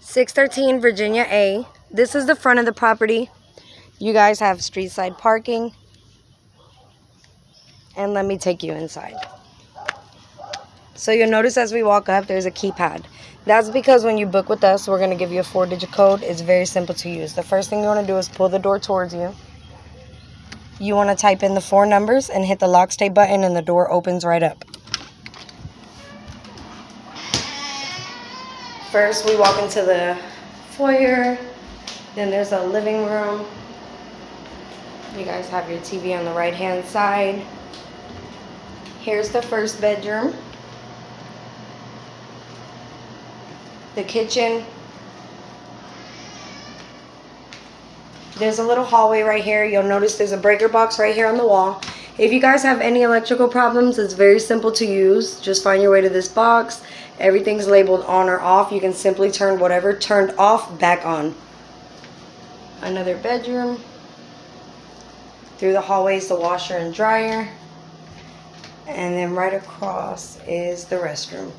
613 Virginia A. This is the front of the property. You guys have street side parking. And let me take you inside. So you'll notice as we walk up, there's a keypad. That's because when you book with us, we're going to give you a four-digit code. It's very simple to use. The first thing you want to do is pull the door towards you. You want to type in the four numbers and hit the lock stay button and the door opens right up. First, we walk into the foyer. Then there's a living room. You guys have your TV on the right-hand side. Here's the first bedroom. The kitchen. There's a little hallway right here. You'll notice there's a breaker box right here on the wall. If you guys have any electrical problems, it's very simple to use. Just find your way to this box. Everything's labeled on or off. You can simply turn whatever turned off back on. Another bedroom. Through the hallways, the washer and dryer. And then right across is the restroom.